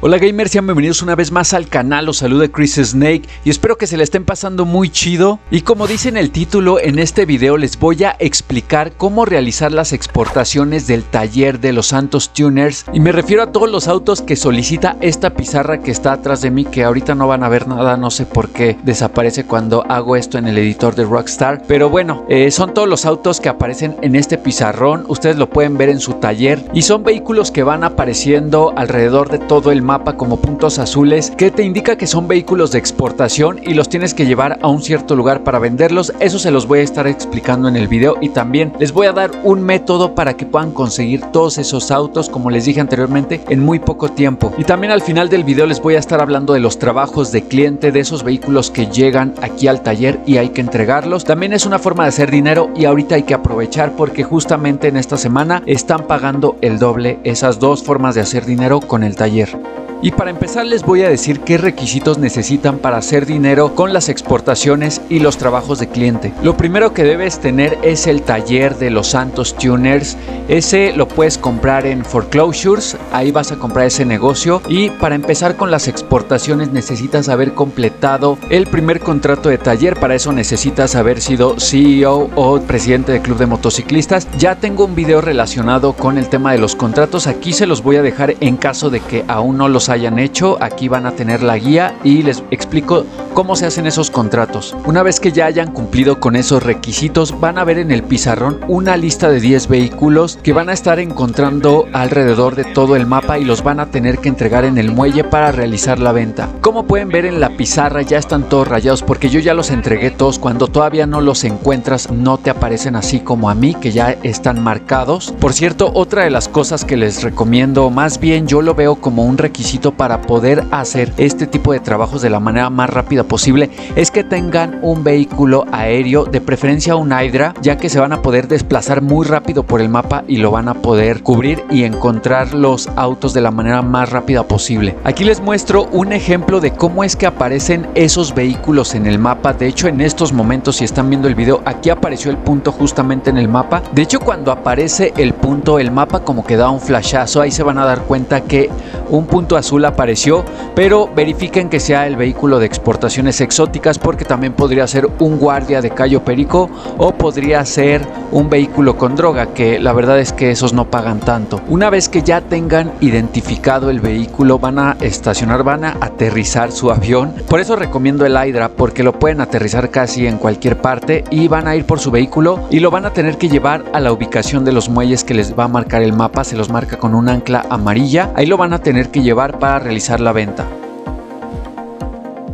Hola gamers, sean bienvenidos una vez más al canal, os saluda Chris Snake y espero que se le estén pasando muy chido. Y como dice en el título, en este video les voy a explicar cómo realizar las exportaciones del taller de los Santos Tuners. Y me refiero a todos los autos que solicita esta pizarra que está atrás de mí que ahorita no van a ver nada, no sé por qué desaparece cuando hago esto en el editor de Rockstar, pero bueno, eh, son todos los autos que aparecen en este pizarrón, ustedes lo pueden ver en su taller. Y son vehículos que van apareciendo alrededor de todo el mapa como puntos azules que te indica que son vehículos de exportación y los tienes que llevar a un cierto lugar para venderlos. Eso se los voy a estar explicando en el video y también les voy a dar un método para que puedan conseguir todos esos autos como les dije anteriormente en muy poco tiempo. Y también al final del video les voy a estar hablando de los trabajos de cliente de esos vehículos que llegan aquí al taller y hay que entregarlos. También es una forma de hacer dinero y ahorita hay que aprovechar porque justamente en esta semana están pagando el doble esas dos formas de hacer dinero con el taller. Y para empezar les voy a decir qué requisitos necesitan para hacer dinero con las exportaciones y los trabajos de cliente. Lo primero que debes tener es el taller de los Santos Tuners. Ese lo puedes comprar en Foreclosures, ahí vas a comprar ese negocio. Y para empezar con las exportaciones necesitas haber completado el primer contrato de taller. Para eso necesitas haber sido CEO o presidente de club de motociclistas. Ya tengo un video relacionado con el tema de los contratos. Aquí se los voy a dejar en caso de que aún no los hayan hecho, aquí van a tener la guía y les explico cómo se hacen esos contratos. Una vez que ya hayan cumplido con esos requisitos, van a ver en el pizarrón una lista de 10 vehículos que van a estar encontrando alrededor de todo el mapa y los van a tener que entregar en el muelle para realizar la venta. Como pueden ver en la pizarra ya están todos rayados porque yo ya los entregué todos. Cuando todavía no los encuentras no te aparecen así como a mí que ya están marcados. Por cierto, otra de las cosas que les recomiendo, más bien yo lo veo como un requisito para poder hacer este tipo de trabajos de la manera más rápida posible es que tengan un vehículo aéreo, de preferencia un Hydra, ya que se van a poder desplazar muy rápido por el mapa y lo van a poder cubrir y encontrar los autos de la manera más rápida posible. Aquí les muestro un ejemplo de cómo es que aparecen esos vehículos en el mapa. De hecho, en estos momentos, si están viendo el video, aquí apareció el punto justamente en el mapa. De hecho, cuando aparece el punto, el mapa como que da un flashazo, ahí se van a dar cuenta que un punto azul apareció, pero verifiquen que sea el vehículo de exportaciones exóticas porque también podría ser un guardia de Cayo Perico o podría ser un vehículo con droga, que la verdad es que esos no pagan tanto. Una vez que ya tengan identificado el vehículo, van a estacionar, van a aterrizar su avión. Por eso recomiendo el Hydra porque lo pueden aterrizar casi en cualquier parte y van a ir por su vehículo y lo van a tener que llevar a la ubicación de los muelles que les va a marcar el mapa, se los marca con un ancla amarilla. Ahí lo van a tener que llevar para realizar la venta.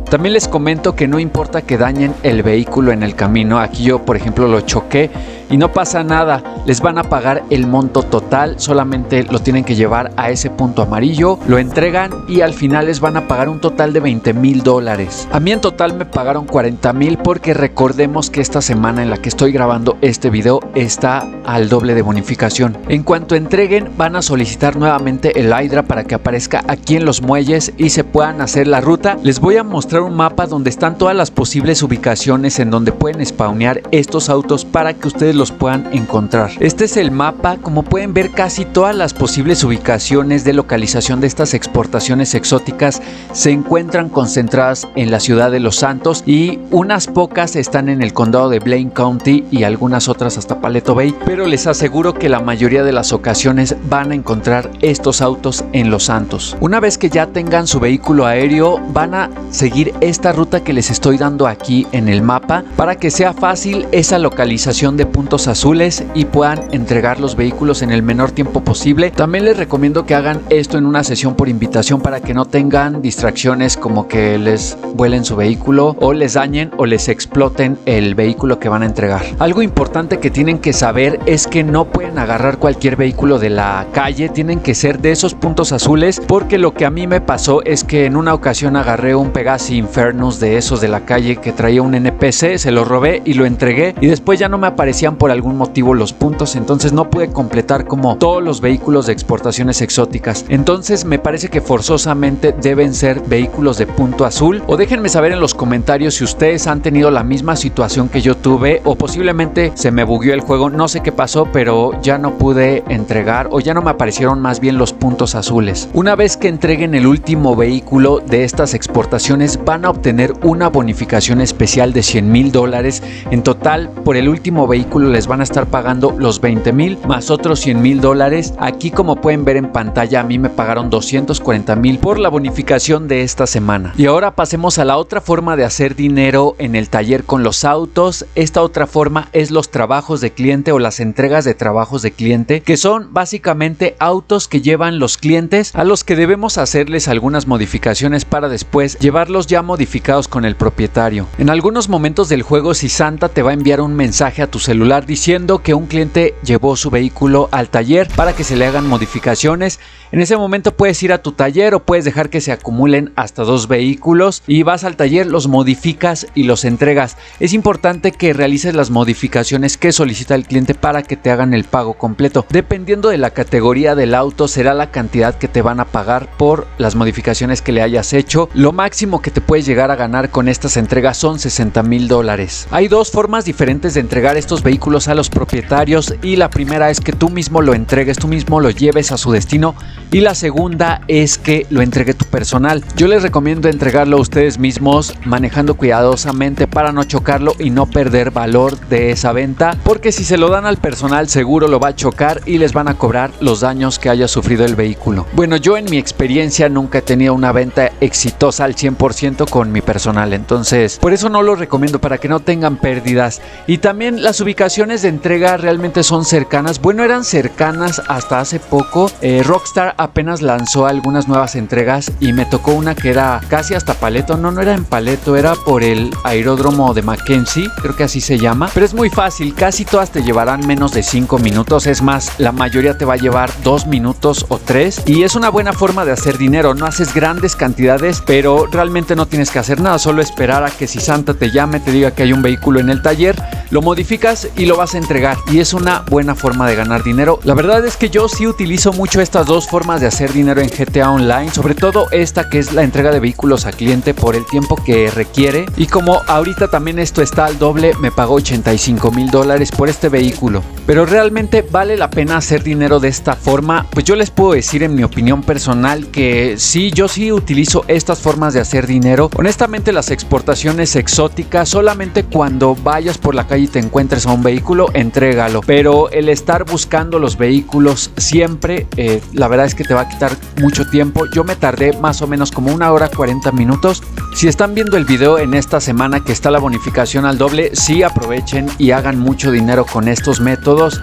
También les comento que no importa que dañen el vehículo en el camino, aquí yo por ejemplo lo choqué y no pasa nada, les van a pagar el monto total, solamente lo tienen que llevar a ese punto amarillo, lo entregan y al final les van a pagar un total de 20 mil dólares. A mí en total me pagaron 40 mil porque recordemos que esta semana en la que estoy grabando este video está al doble de bonificación. En cuanto entreguen van a solicitar nuevamente el Hydra para que aparezca aquí en los muelles y se puedan hacer la ruta. Les voy a mostrar un mapa donde están todas las posibles ubicaciones en donde pueden spawnear estos autos para que ustedes los puedan encontrar. Este es el mapa, como pueden ver casi todas las posibles ubicaciones de localización de estas exportaciones exóticas se encuentran concentradas en la ciudad de Los Santos y unas pocas están en el condado de Blaine County y algunas otras hasta Paleto Bay, pero les aseguro que la mayoría de las ocasiones van a encontrar estos autos en Los Santos. Una vez que ya tengan su vehículo aéreo, van a seguir esta ruta que les estoy dando aquí en el mapa para que sea fácil esa localización de puntos azules y puedan entregar los vehículos en el menor tiempo posible. También les recomiendo que hagan esto en una sesión por invitación para que no tengan distracciones como que les vuelen su vehículo o les dañen o les exploten el vehículo que van a entregar. Algo importante que tienen que saber es que no pueden agarrar cualquier vehículo de la calle, tienen que ser de esos puntos azules porque lo que a mí me pasó es que en una ocasión agarré un Pegasi Infernus de esos de la calle que traía un NPC, se lo robé y lo entregué y después ya no me aparecían por algún motivo los puntos, entonces no pude completar como todos los vehículos de exportaciones exóticas. Entonces me parece que forzosamente deben ser vehículos de punto azul o déjenme saber en los comentarios si ustedes han tenido la misma situación que yo tuve o posiblemente se me bugueó el juego, no sé qué pasó, pero ya no pude entregar o ya no me aparecieron más bien los puntos azules. Una vez que entreguen el último vehículo de estas exportaciones van a obtener una bonificación especial de 100 mil dólares. En total, por el último vehículo les van a estar pagando los 20 mil más otros 100 mil dólares. Aquí como pueden ver en pantalla a mí me pagaron 240 mil por la bonificación de esta semana. Y ahora pasemos a la otra forma de hacer dinero en el taller con los autos. Esta otra forma es los trabajos de cliente o las entregas de trabajos de cliente que son básicamente autos que llevan los clientes a los que debemos hacerles algunas modificaciones para después llevarlos ya modificados con el propietario. En algunos momentos del juego si Santa te va a enviar un mensaje a tu celular diciendo que un cliente llevó su vehículo al taller para que se le hagan modificaciones. En ese momento puedes ir a tu taller o puedes dejar que se acumulen hasta dos vehículos y vas al taller, los modificas y los entregas. Es importante que realices las modificaciones que solicita el cliente para que te hagan el pago completo. Dependiendo de la categoría del auto será la cantidad que te van a pagar por las modificaciones que le hayas hecho. Lo máximo que te puedes llegar a ganar con estas entregas son 60 mil dólares. Hay dos formas diferentes de entregar estos vehículos a los propietarios y la primera es que tú mismo lo entregues, tú mismo lo lleves a su destino y la segunda es que lo entregue tu personal. Yo les recomiendo entregarlo a ustedes mismos manejando cuidadosamente para no chocarlo y no perder valor de esa venta porque si se lo dan al personal seguro lo va a chocar y les van a cobrar los daños que haya sufrido el vehículo. Bueno, yo en mi experiencia nunca he tenido una venta exitosa al 100% con mi personal, entonces por eso no lo recomiendo para que no tengan pérdidas. Y también las ubicaciones de entrega realmente son cercanas. Bueno, eran cercanas hasta hace poco. Eh, Rockstar apenas lanzó algunas nuevas entregas y me tocó una que era casi hasta Paleto. No, no era en Paleto, era por el aeródromo de Mackenzie, creo que así se llama. Pero es muy fácil, casi todas te llevarán menos de 5 minutos. Es más, la mayoría te va a llevar 2 minutos o 3. Y es una buena forma de hacer dinero. No haces grandes cantidades, pero realmente no tienes que hacer nada. Solo esperar a que si Santa te llame, te diga que hay un vehículo en el taller, lo modificas y lo vas a entregar. Y es una buena forma de ganar dinero. La verdad es que yo sí utilizo mucho estas dos formas de hacer dinero en GTA Online, sobre todo esta que es la entrega de vehículos a cliente por el tiempo que requiere. Y como ahorita también esto está al doble, me pagó 85 mil dólares por este vehículo. Pero realmente vale la pena hacer dinero de esta forma. Pues yo les puedo decir en mi opinión personal que sí, yo sí utilizo estas formas de hacer dinero. Honestamente las exportaciones exóticas solamente cuando vayas por la calle y te encuentres a un vehículo, entrégalo. Pero el estar buscando los vehículos siempre, eh, la verdad es que te va a quitar mucho tiempo. Yo me tardé más o menos como una hora 40 minutos. Si están viendo el video en esta semana que está la bonificación al doble, sí aprovechen y hagan mucho dinero con estos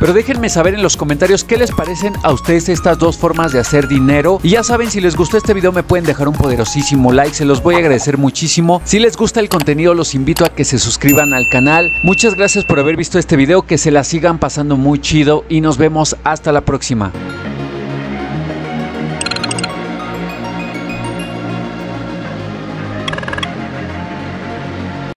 Pero déjenme saber en los comentarios qué les parecen a ustedes estas dos formas de hacer dinero. Y ya saben, si les gustó este video me pueden dejar un poderosísimo like, se los voy a agradecer muchísimo. Si les gusta el contenido los invito a que se suscriban al canal. Muchas gracias por haber visto este video, que se la sigan pasando muy chido y nos vemos hasta la próxima.